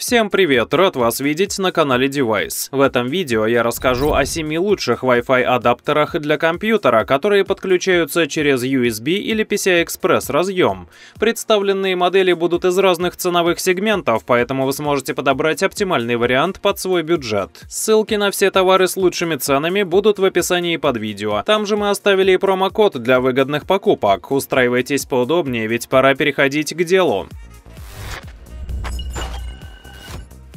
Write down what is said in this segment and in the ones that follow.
Всем привет, рад вас видеть на канале Device. В этом видео я расскажу о 7 лучших Wi-Fi адаптерах для компьютера, которые подключаются через USB или PCI-Express разъем. Представленные модели будут из разных ценовых сегментов, поэтому вы сможете подобрать оптимальный вариант под свой бюджет. Ссылки на все товары с лучшими ценами будут в описании под видео. Там же мы оставили и промокод для выгодных покупок. Устраивайтесь поудобнее, ведь пора переходить к делу.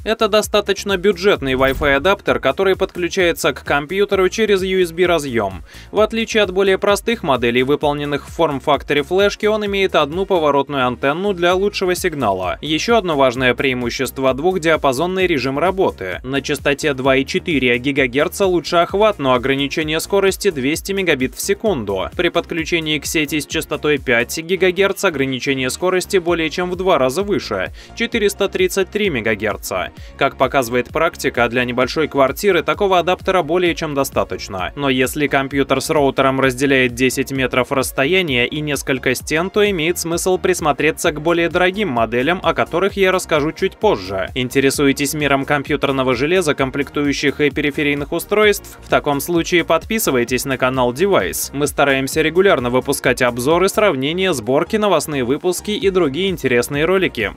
Это достаточно бюджетный Wi-Fi адаптер, который подключается к компьютеру через USB разъем. В отличие от более простых моделей, выполненных в форм-факторе флешки, он имеет одну поворотную антенну для лучшего сигнала. Еще одно важное преимущество – двухдиапазонный режим работы. На частоте 2,4 ГГц лучше охват, но ограничение скорости 200 Мбит в секунду. При подключении к сети с частотой 5 ГГц ограничение скорости более чем в два раза выше – 433 МГц. Как показывает практика, для небольшой квартиры такого адаптера более чем достаточно. Но если компьютер с роутером разделяет 10 метров расстояния и несколько стен, то имеет смысл присмотреться к более дорогим моделям, о которых я расскажу чуть позже. Интересуетесь миром компьютерного железа, комплектующих и периферийных устройств? В таком случае подписывайтесь на канал Device. Мы стараемся регулярно выпускать обзоры, сравнения, сборки, новостные выпуски и другие интересные ролики.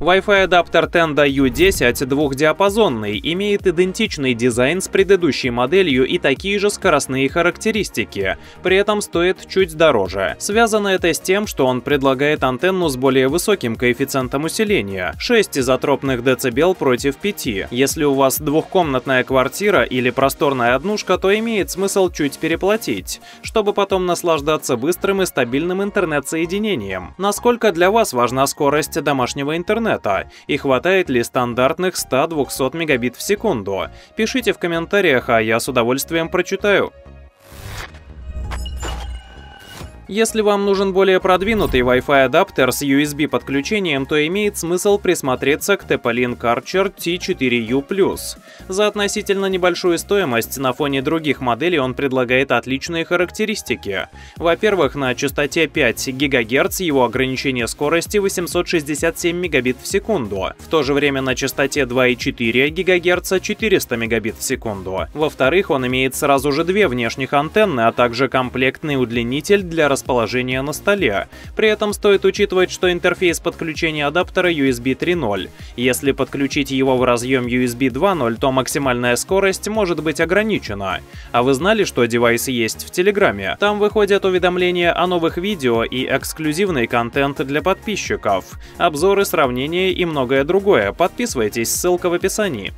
Wi-Fi адаптер Tenda U10 двухдиапазонный, имеет идентичный дизайн с предыдущей моделью и такие же скоростные характеристики, при этом стоит чуть дороже. Связано это с тем, что он предлагает антенну с более высоким коэффициентом усиления – 6 изотропных дБ против 5. Если у вас двухкомнатная квартира или просторная однушка, то имеет смысл чуть переплатить, чтобы потом наслаждаться быстрым и стабильным интернет-соединением. Насколько для вас важна скорость домашнего интернета? Интернета и хватает ли стандартных 100-200 мегабит в секунду. Пишите в комментариях, а я с удовольствием прочитаю. Если вам нужен более продвинутый Wi-Fi адаптер с USB подключением, то имеет смысл присмотреться к TP-Link Archer T4U+. За относительно небольшую стоимость на фоне других моделей он предлагает отличные характеристики. Во-первых, на частоте 5 ГГц его ограничение скорости 867 Мбит в секунду, в то же время на частоте 2,4 ГГц 400 Мбит в секунду. Во-вторых, он имеет сразу же две внешних антенны, а также комплектный удлинитель для расположения на столе. При этом стоит учитывать, что интерфейс подключения адаптера USB 3.0. Если подключить его в разъем USB 2.0, то максимальная скорость может быть ограничена. А вы знали, что девайс есть в Телеграме? Там выходят уведомления о новых видео и эксклюзивный контент для подписчиков, обзоры, сравнения и многое другое. Подписывайтесь, ссылка в описании.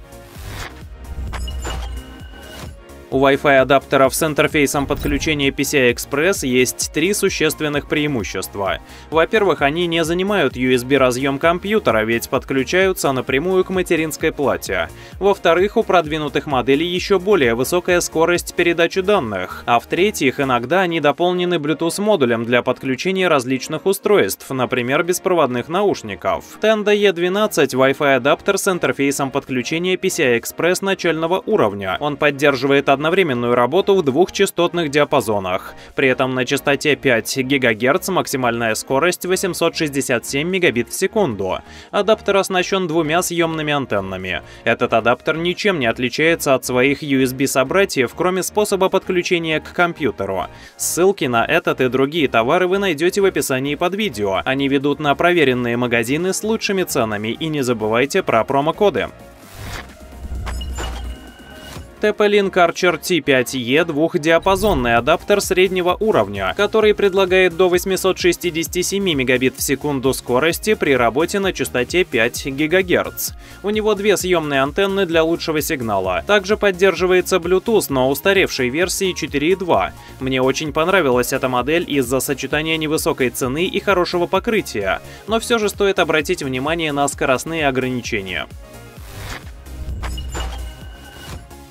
У Wi-Fi адаптеров с интерфейсом подключения PCI-Express есть три существенных преимущества. Во-первых, они не занимают USB-разъем компьютера, ведь подключаются напрямую к материнской плате. Во-вторых, у продвинутых моделей еще более высокая скорость передачи данных. А в-третьих, иногда они дополнены Bluetooth-модулем для подключения различных устройств, например, беспроводных наушников. Tenda E12 Wi-Fi адаптер с интерфейсом подключения PCI-Express начального уровня. Он поддерживает одновременную работу в двух частотных диапазонах. При этом на частоте 5 ГГц максимальная скорость 867 Мбит в секунду. Адаптер оснащен двумя съемными антеннами. Этот адаптер ничем не отличается от своих USB-собратьев, кроме способа подключения к компьютеру. Ссылки на этот и другие товары вы найдете в описании под видео. Они ведут на проверенные магазины с лучшими ценами и не забывайте про промокоды. TP-Link Archer T5E двухдиапазонный адаптер среднего уровня, который предлагает до 867 Мбит в секунду скорости при работе на частоте 5 ГГц. У него две съемные антенны для лучшего сигнала. Также поддерживается Bluetooth, но устаревшей версии 4.2. Мне очень понравилась эта модель из-за сочетания невысокой цены и хорошего покрытия, но все же стоит обратить внимание на скоростные ограничения.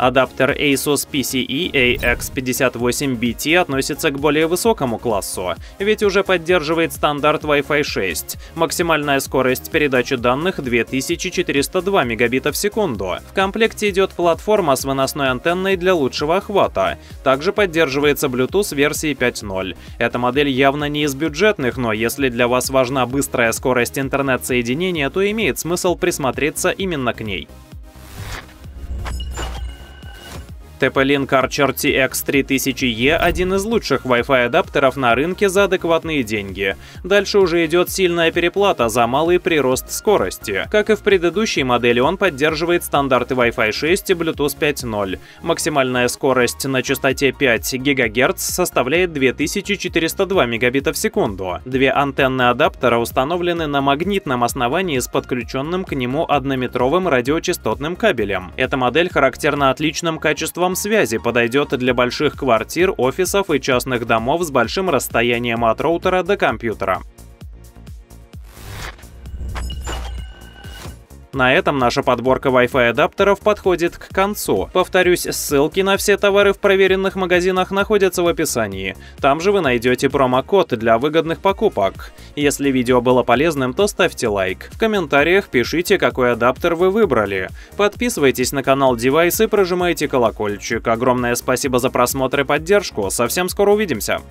Адаптер Asus PCE AX58BT относится к более высокому классу, ведь уже поддерживает стандарт Wi-Fi 6. Максимальная скорость передачи данных 2402 мегабита в секунду. В комплекте идет платформа с выносной антенной для лучшего охвата. Также поддерживается Bluetooth версии 5.0. Эта модель явно не из бюджетных, но если для вас важна быстрая скорость интернет-соединения, то имеет смысл присмотреться именно к ней. TP-Link Archer TX 3000E – один из лучших Wi-Fi адаптеров на рынке за адекватные деньги. Дальше уже идет сильная переплата за малый прирост скорости. Как и в предыдущей модели, он поддерживает стандарты Wi-Fi 6 и Bluetooth 5.0. Максимальная скорость на частоте 5 ГГц составляет 2402 мегабита в секунду. Две антенны адаптера установлены на магнитном основании с подключенным к нему однометровым радиочастотным кабелем. Эта модель характерна отличным качеством Телефон связи подойдет для больших квартир, офисов и частных домов с большим расстоянием от роутера до компьютера. На этом наша подборка Wi-Fi адаптеров подходит к концу. Повторюсь, ссылки на все товары в проверенных магазинах находятся в описании. Там же вы найдете промокод для выгодных покупок. Если видео было полезным, то ставьте лайк. В комментариях пишите, какой адаптер вы выбрали. Подписывайтесь на канал Device и прожимайте колокольчик. Огромное спасибо за просмотр и поддержку. Совсем скоро увидимся.